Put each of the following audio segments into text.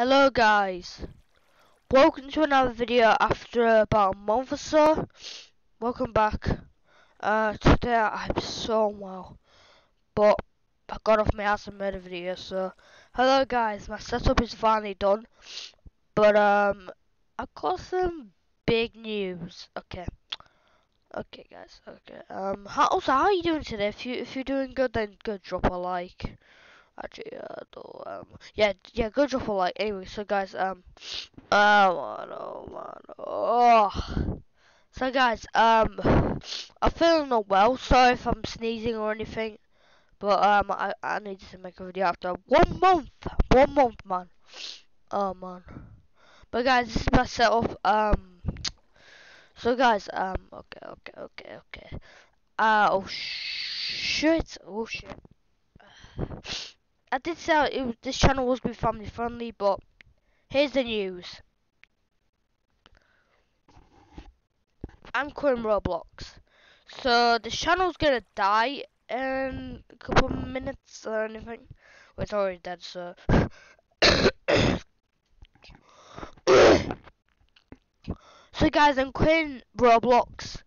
Hello guys, welcome to another video after about a month or so. Welcome back. Uh, today I'm so well, but I got off my ass and made a video. So, hello guys, my setup is finally done, but um, I got some big news. Okay, okay guys, okay. Um, how, also how are you doing today? If you if you're doing good, then go drop a like. Actually, uh, um, yeah, yeah, go drop a like. Anyway, so guys, um, oh man, oh man, oh. So guys, um, I'm feeling not well. Sorry if I'm sneezing or anything, but um, I I need to make a video after one month, one month, man. Oh man. But guys, this is my setup. Um, so guys, um, okay, okay, okay, okay. Uh, oh shit, oh shit. I did say it this channel was going to be family friendly, but here's the news. I'm quitting Roblox. So the channel's gonna die in a couple of minutes or anything. Well, it's already dead, so. so guys, I'm quitting Roblox,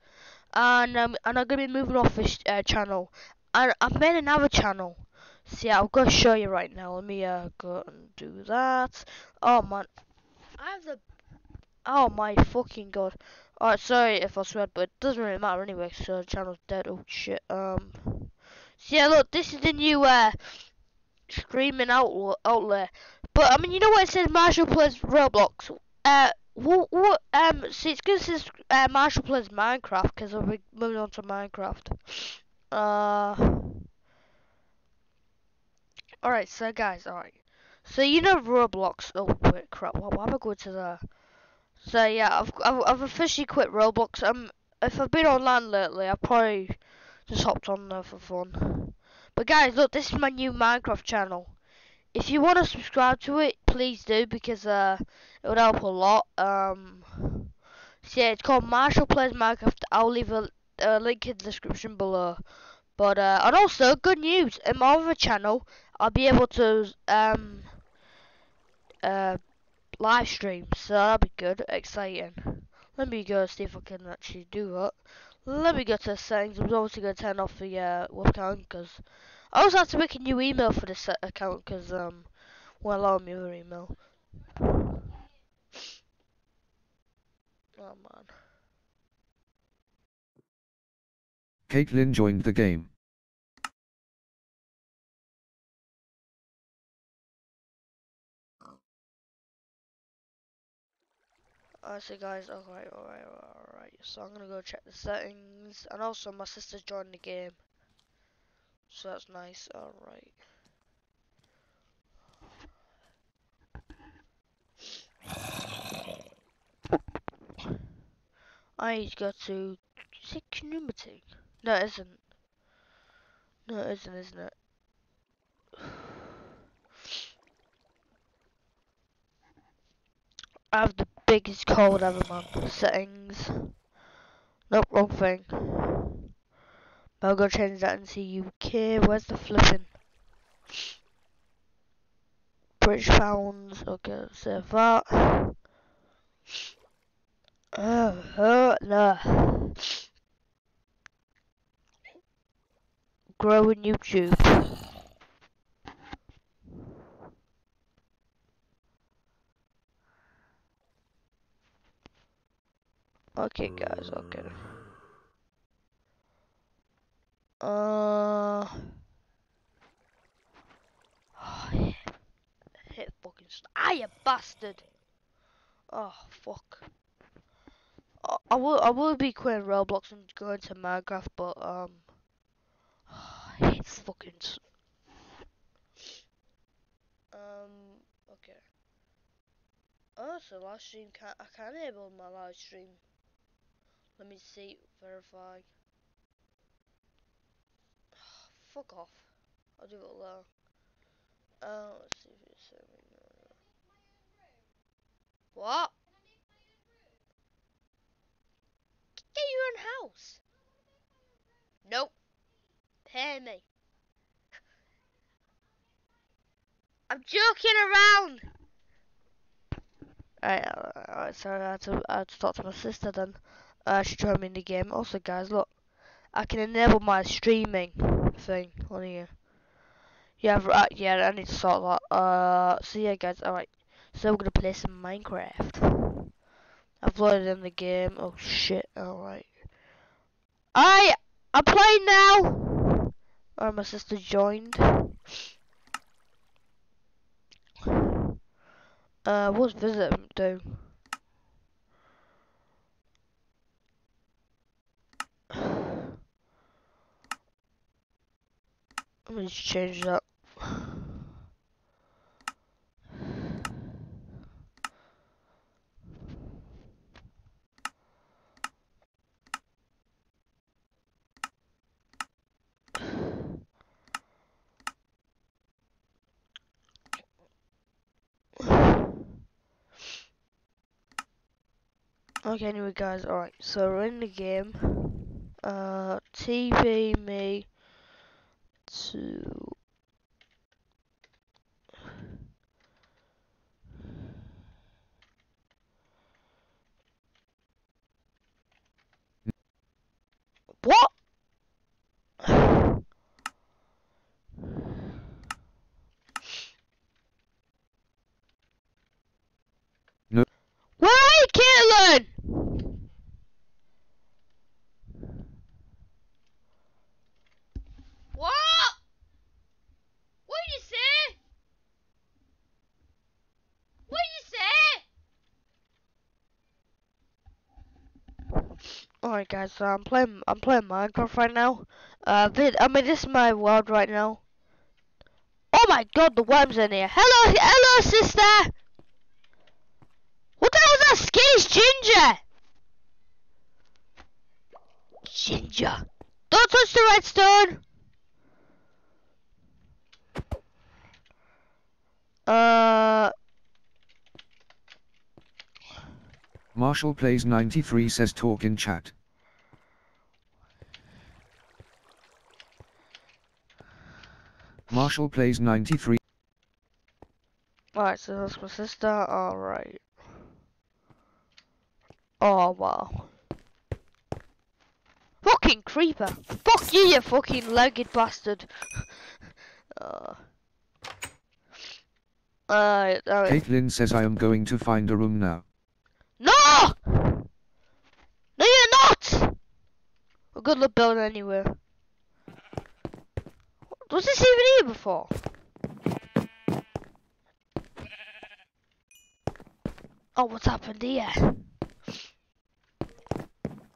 and um, and I'm gonna be moving off this uh, channel. And I've made another channel. See, I'll go show you right now. Let me uh go and do that. Oh man, I have the. Oh my fucking god. Alright, sorry if I swear, but it doesn't really matter anyway. So the channel's dead. Oh shit. Um. So yeah, look, this is the new uh streaming outlet. outlet. But I mean, you know what it says? Marshall plays Roblox. Uh. What, what, um, see, it's says uh, Marshall plays Minecraft, because I'll be moving on to Minecraft. Uh, Alright, so guys, alright. So you know Roblox. Oh wait, crap. Why, am I going to the? So yeah, I've, I've I've officially quit Roblox. Um, if I've been online lately, I probably just hopped on there for fun. But guys, look, this is my new Minecraft channel. If you want to subscribe to it, please do because uh, it would help a lot. Um, so yeah, it's called Marshall Plays Minecraft. I'll leave a, a link in the description below. But uh, and also good news, in my other channel, I'll be able to um uh live stream, so that'll be good, exciting. Let me go see if I can actually do that. Let me go to settings. I'm obviously going to turn off the uh, webcam because I also have to make a new email for this account because um allow me other email. Oh man. Caitlin joined the game. Alright, so guys, alright, alright, alright. So I'm gonna go check the settings, and also my sister joined the game, so that's nice. Alright. I need to go to. Is it community? No, it isn't. No, it isn't, isn't it? I have the biggest cold ever, man. Settings. Nope, wrong thing. But I'll go change that see UK. Where's the flipping? British pounds. Okay, save that. Uh, uh, oh, oh no. Growing YouTube. Okay, guys, okay. Uh. Oh, hit, hit fucking. Ah, you bastard! Oh, fuck. I, I will, I will be quitting Roblox and going to Minecraft, but, um. Oh, I hate fucking. Um, okay. Oh, so live stream can I can't enable my live stream. Let me see, verify. Fuck off. I'll do it alone. Uh, let's see if it's serving. What? Get your own house. Nope. Pay me. I'm joking around. Alright, uh, uh, alright, sorry, I had to, I had to talk to my sister then uh, should join me in the game. Also, guys, look, I can enable my streaming thing on here. Yeah, uh, right, yeah, I need to sort that. Uh, so yeah, guys, alright. So we're gonna play some Minecraft. I've loaded in the game. Oh shit! Alright. I I'm playing now. Oh, my sister joined. Uh, what's visit do? Let's change that. Okay, anyway, guys, alright, so we're in the game. Uh, TV me two Alright guys, so I'm playing I'm playing Minecraft right now. Uh vid I mean this is my world right now. Oh my god, the worm's in here. Hello hello sister What the hell is that skinny's ginger? Ginger. Don't touch the redstone Uh Marshall plays 93 says talk in chat. Marshall plays 93. Alright, so that's my sister. Alright. Oh, wow. Fucking creeper! Fuck you, you fucking legged bastard! uh. Uh, Caitlin says I am going to find a room now. No! No, you're not! A good luck building anywhere. Was this even here before? Oh, what's happened here?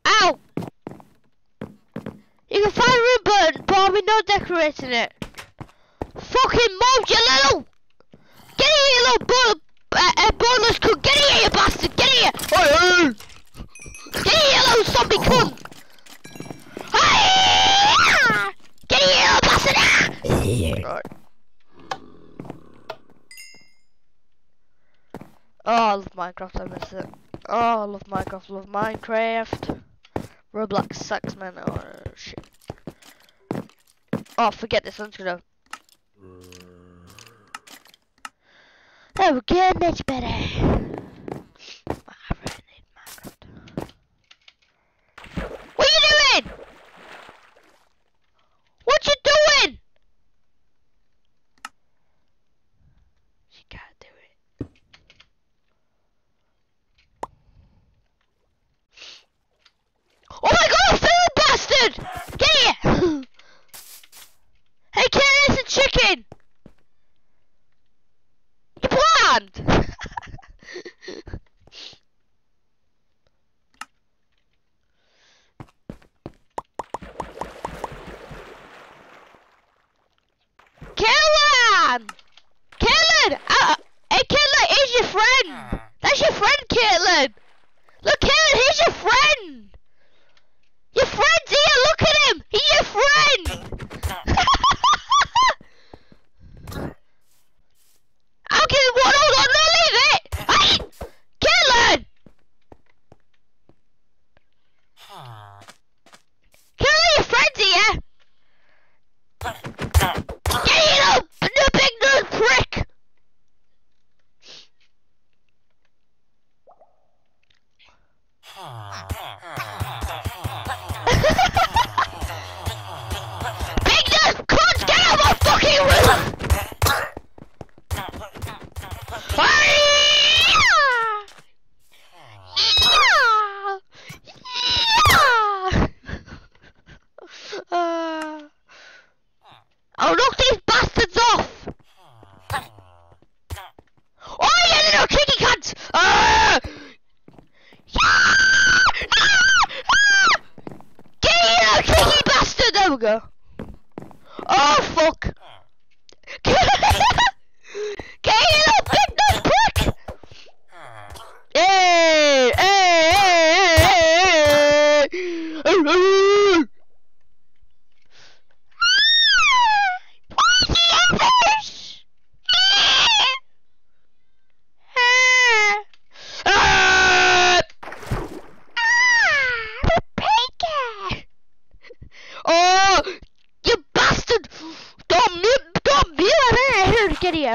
Ow! You can find a ribbon, but I'm not decorating it. Fucking move, you little! Get in here, little bug! corners could get in here, you bastard! Get in here! Hey, Get in here, little zombie cunt! Get in here, bastard! Ah. Oh, I love Minecraft, I miss it. Oh, I love Minecraft, love Minecraft. Roblox sucks, man. Oh, shit. Oh, forget this, I'm just gonna... Oh, there we much better.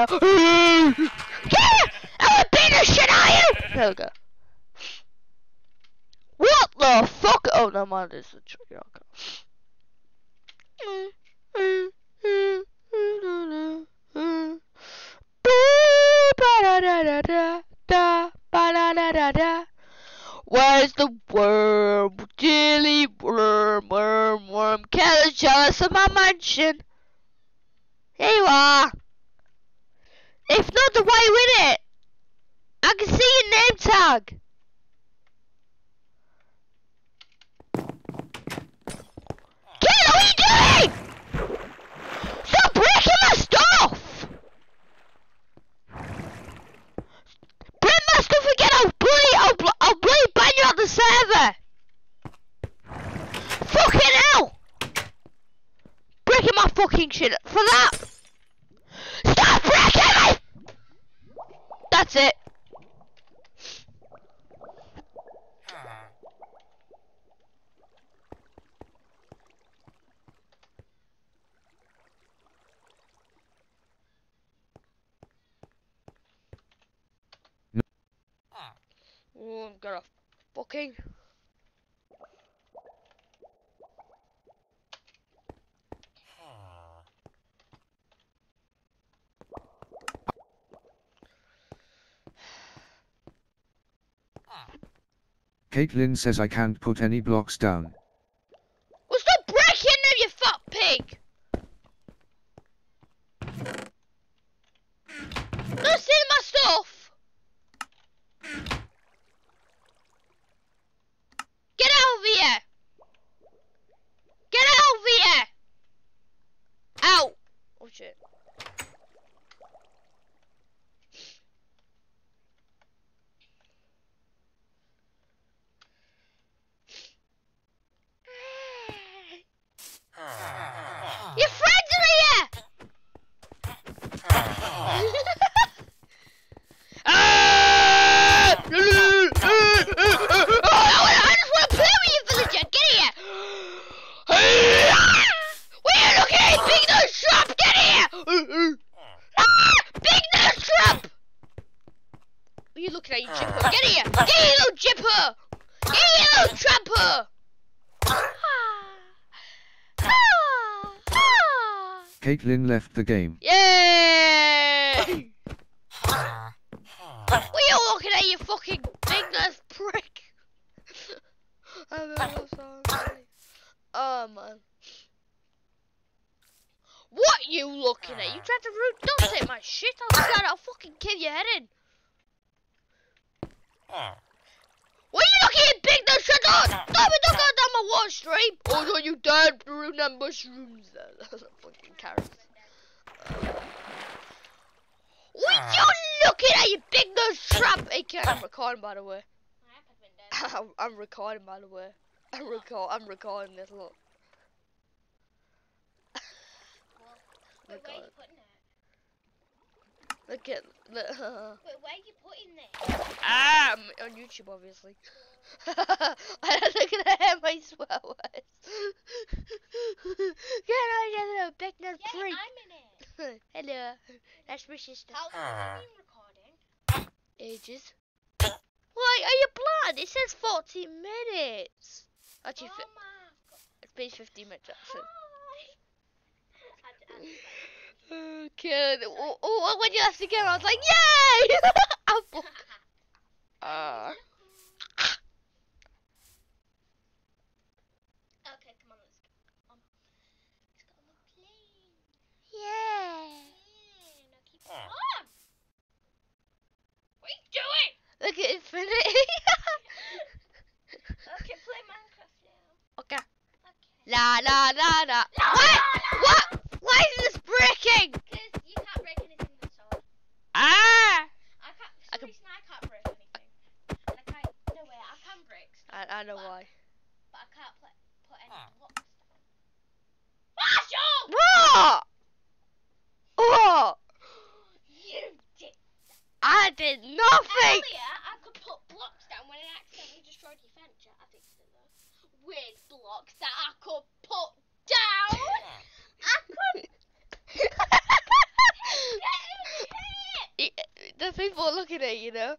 Get here! I'm a beat the shit out of you! There we go. What the fuck? Oh, no, this is a trigger. Where's the worm? Dilly worm, worm, worm. Can't jealous of my mansion. Here you are. If not, the way with it. I can see your name tag. Kid, what are you doing? Stop breaking my stuff! Bring my stuff again, I'll bloody, I'll, bl- I'll bloody ban you on the server! Fucking hell! Breaking my fucking shit for that! Stop breaking me! That's it. Oh, I'm gonna fucking. Caitlin says I can't put any blocks down. Well, stop breaking them, you fat pig! Not stealing my stuff! Get out of here! Get out of here! Ow! Oh shit. Your friends are here! Ah! Oh, I just want to play with you, villager. Get here! Where are you looking at, big nose trap? Get here! Ah! Big nose trap! What are you looking at, you jipper? Get here! Get here, you little jipper! Get here, you little tramper! Ah! Caitlin left the game. Yay! What are you looking at, you fucking big nose prick? I'm so. Oh man. What are you looking at? You tried to root don't take my shit outside, I'll fucking kill your head in. Oh. What are you looking at, big nose? Shut up! Stop it, don't go down my water stream! Oh no, you died through them mushrooms there. That's a fucking carrot. What you looking at, you big nose trap? Hey, kid, I'm recording by the way. I'm, I'm recording by the way. I'm record. I'm recording this. Look. Wait, where are you Record. putting it? Look at. Look. Wait, where are you putting this? ah, I'm on YouTube, obviously. I don't think I hear my swear words. Get out of here, little big nose Yeah, prick. I'm in it. Hello, that's my sister. How long have you been recording? Ages. Why are you blind? It says 14 minutes. Actually, oh my god. it's been 15 minutes actually. Hi. I d- I- Okay. Oh, oh, when you left the game, I was like, yay! Apple. Uh, Okay, come on, let's go. Um, let's go on the plane. yeah. Yeah, now keep it on. What are you doing? Look at infinity. Okay, play Minecraft now. okay. Okay. La la la la. La, What? la, la. What? Why is this breaking? Because you can't break anything with a sword. Ah! I can't. For I some can- reason, I can't break anything. And I can't. No way. I can break stuff, I, I know why. but I can't put put any blocks down. Marshall! What? What? You did. I did nothing. Earlier, I could put blocks down when I accidentally destroyed your fence. I fixed it though. That I could put down. I could get in here. the people are looking at you know.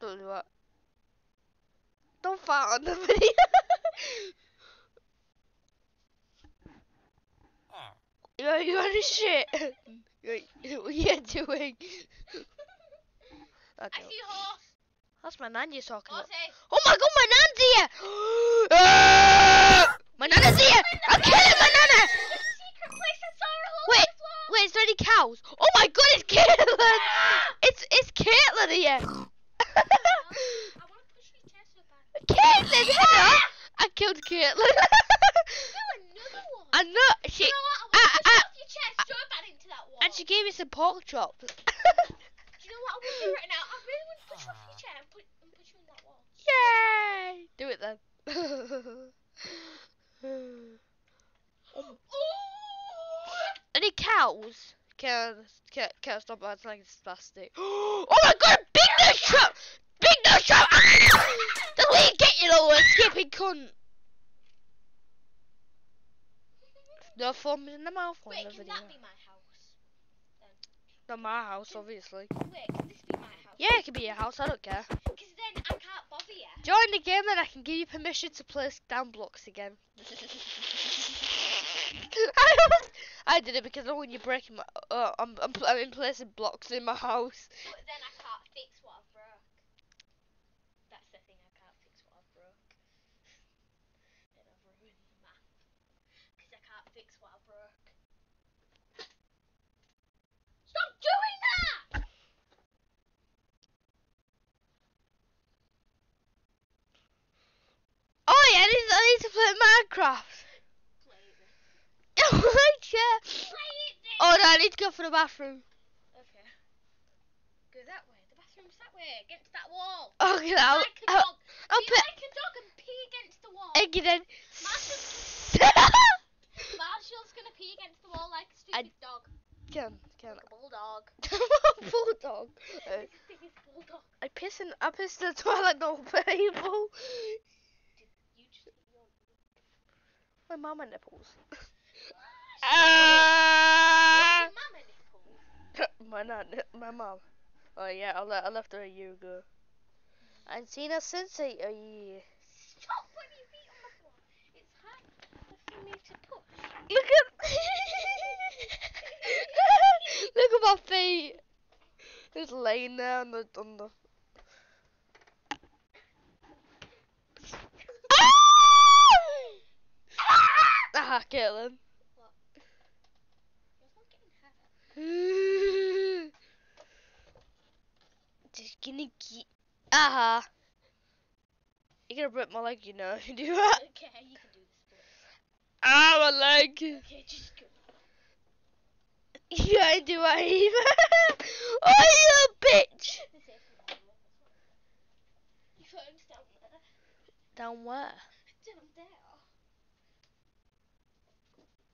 Don't do that. Don't fart on the video. you're, you're on shit. You're, what are you doing? I Okay. see a horse. That's my nan you're talking about. Oh my god, my nan's here! Ah! my nana's here! I'm killing my nana! There's a secret place I saw a Wait, wait, is there any cows? Oh my god, it's Caitlin! It's it's Caitlin here! I want to push your chest so bad. Caitlin, hello! I killed Caitlin. Another one. I know she you know what? I want ah, to push ah, off your chest so bad into that wall. and she gave me some pork chops. Do you know what I want to do right now? I really want to push you off your chair and put and push you in that wall. Yay! Do it then. any cows? Can can can stop acting like it's plastic. Oh my god, big nose trap! Big nose trap! That's where you get you little escaping cunt. No foam in the mouth Wait, the can video. that be my house? Not my house, obviously. Wait, can this be my house? Yeah, it could be your house. I don't care. Because then I can't bother you. Join the game, then I can give you permission to place down blocks again. I, was- I did it because I don't want you breaking my. Uh, I'm, I'm, I'm placing blocks in my house. But then I can't fix what I broke. That's the thing, I can't fix what I broke. then I've ruined the map. Because I can't fix what I broke. Stop doing that! Oh yeah, I need, to play Minecraft. Play it then. Oh chair. Play it then! Oh no, I need to go for the bathroom. Okay. Go that way. The bathroom's that way, against that wall. Okay, I'll, like a I'll, dog. I'll Be put like a dog and pee against the wall. egg in. Marshall's gonna pee against the wall like a stupid dog. Can, can. Like a bulldog. Bulldog. Uh, bulldog. I piss in, I piss in the toilet, no people. You just eat your My mama nipples. Ah! your mama nipple? my nan, my mom. Oh yeah, I, le- I left her a year ago. I ain't seen her since a, a year. Stop putting your feet on the floor. It's hard for me to push. Look at, look at my feet. Just laying there on the on the. Ah, Caitlin. You're not getting hurt. Just gonna keep. Aha. You're gonna break my leg, you know, do that. Okay, you can do this. But... Ah, my leg. Okay, just go. You ain't do that either. oh, you bitch. This is for my mum, that's what- Your phone's down. Down where? Down there.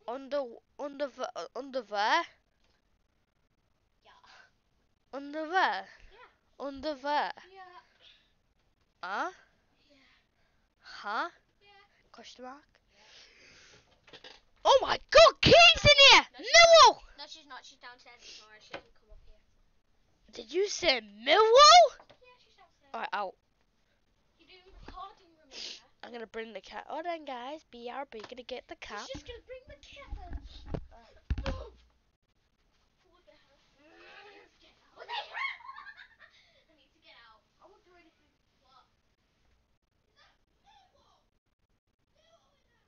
Under, under, the- uh, under there? Yeah. Under there? Yeah. Under there? Yeah. Huh? Yeah. Huh? Yeah. Question mark? Oh my god, Kate's in here! No, she- Millwall! No, she's not. She's downstairs tomorrow. She hasn't come up here. Did you say Millwall? Yeah, she's downstairs. Alright, out. You're doing recording, remember? I'm gonna bring the cat. Hold on, guys. BRB gonna get the cat. She's just gonna bring the cat. then. Oh. What the hell? Get out. What the hell? I need to get out. I won't do anything. What? Is that Noah? Noah in there.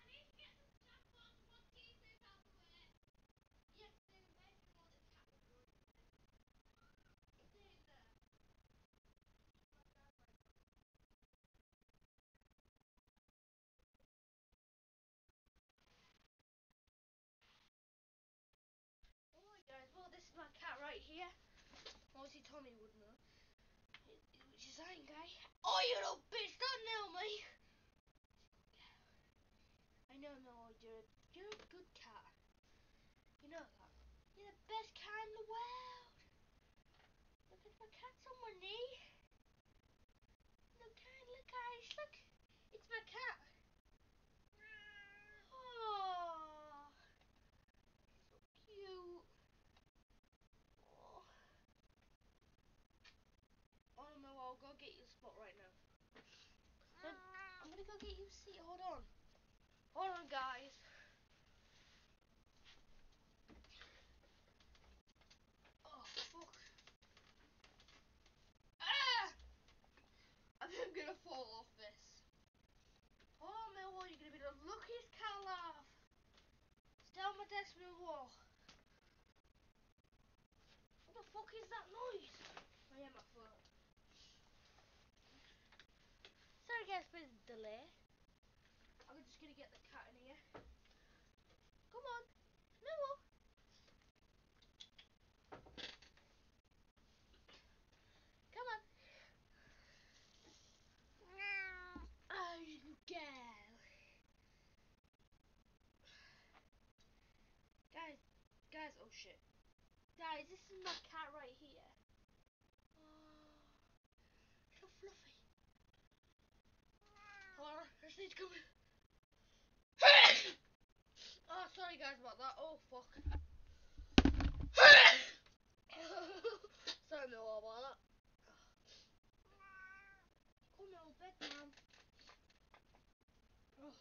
I need to get some jackpots, mosquitoes out the way. Yes, they were making all this cat would go in there. Stay in there. Alright guys, well this is my cat right here. Obviously Tommy would know. Which is that guy. Oh you little bitch, don't nail me! I know, no, you're a, you're a good cat. You know that. You're the best cat in the world. Look at my cat's on my knee. Look, look, guys, look. It's my cat. Oh, so cute. Oh. Oh no, I'll go get you a spot right now. Then I'm gonna go get you a seat. Hold on. Hold on, guys. Oh, fuck. Ah! I think I'm gonna fall off this. On, Millwall. You're gonna be the luckiest cat alive. Stay on my desk, Millwall. What the fuck is that noise? Oh, yeah, my phone. Sorry, guys, for the delay. I'm just gonna get the cat in here. Come on, Millwall. Come on. Oh, you girl. Guys, guys, oh shit. Guys, this is my cat right here. Oh, so fluffy. Come in. oh, sorry guys about that. Oh, fuck. sorry, about that. Come on, bed, man. Oh.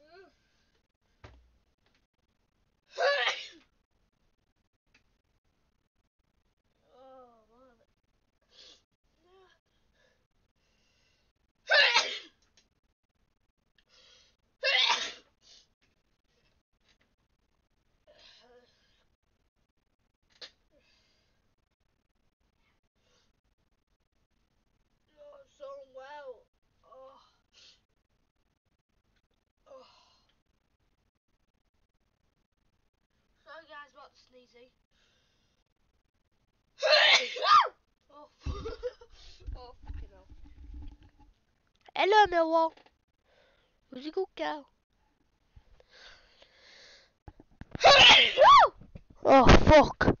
Ugh. oh, man. Oh, so well. Oh. Oh. Sorry hell. Hello, Millwall. Who's a good girl? oh, fuck.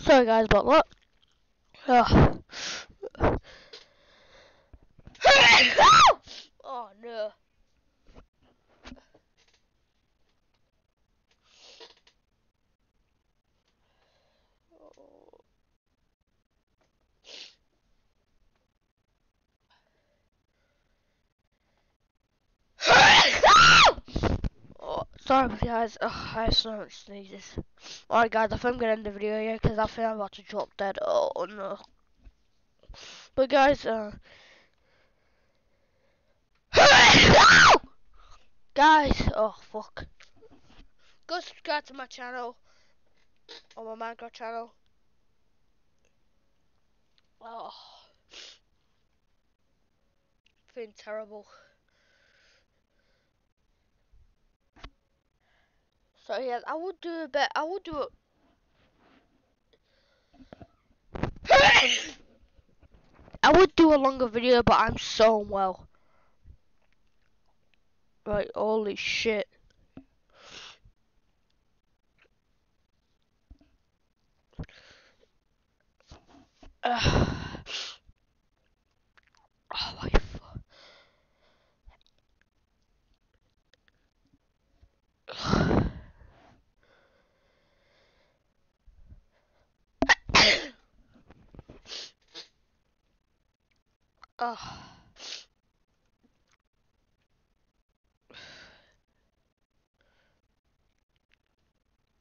Sorry, guys, about that. Oh. oh, no. Oh. Oh, sorry guys, oh, I have so much sneezes. Alright guys, I think I'm gonna end the video here because I think I'm about to drop dead. Oh no. But guys, uh... guys, oh fuck. Go subscribe to my channel. On my Minecraft channel. Oh. Feeling terrible. So yeah, I will do a bit. I will do it. I would do a longer video, but I'm so unwell. Right, holy shit. Oh my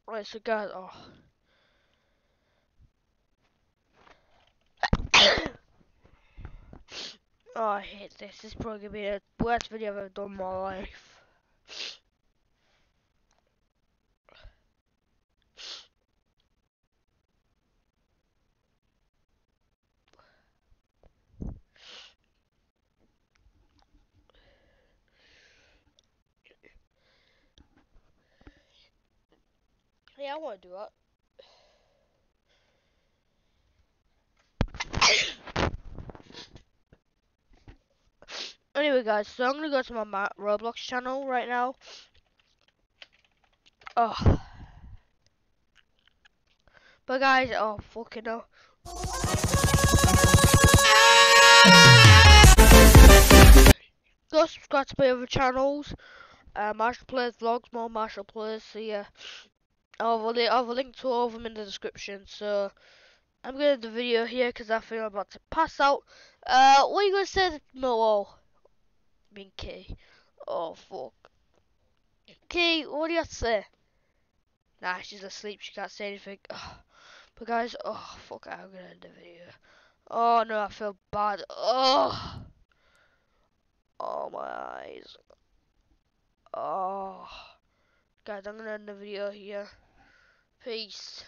Right, so guys, oh. oh, I hate this. This is probably gonna be the worst video I've ever done in my life. Do anyway, guys, so I'm gonna go to my Roblox channel right now. Oh. But guys, oh fucking hell. Go subscribe to my other channels. Uh, Marshall Plays Vlogs, more Marshall Plays, see yeah. A I'll have a link to all of them in the description, so I'm gonna end the video here because I think I'm about to pass out. Uh, what are you gonna say to Millwall? Being Key. Oh, fuck. Key, what do you have to say? Nah, she's asleep, she can't say anything. But guys, oh, fuck, I'm gonna end the video. Oh, no, I feel bad. Oh. Oh, my eyes. Oh. Guys, I'm gonna end the video here. Peace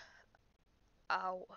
out.